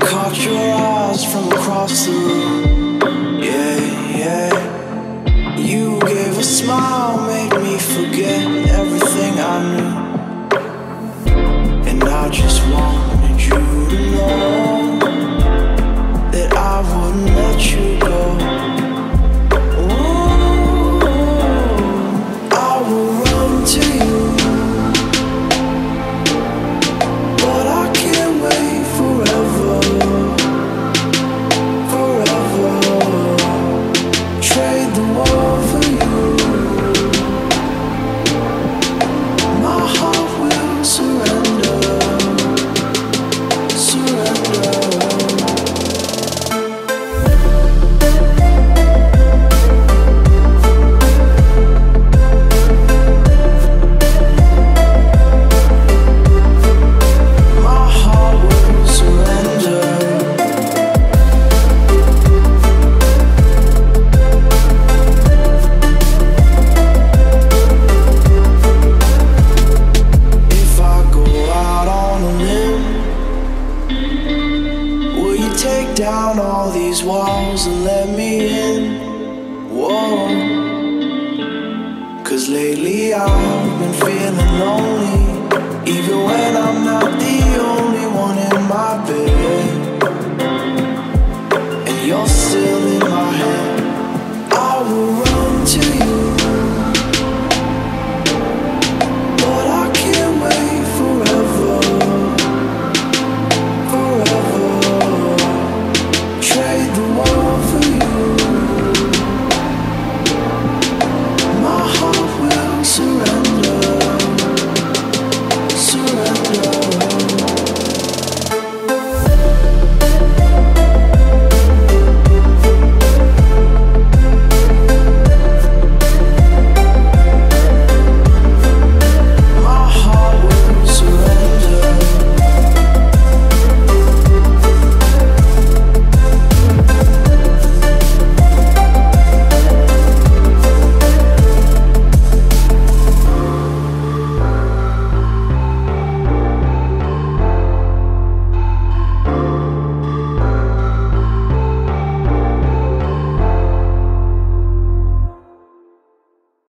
Caught your eyes from across the room. the wall these walls and let me in. Whoa. Cause lately I've been feeling lonely, even when I'm not the only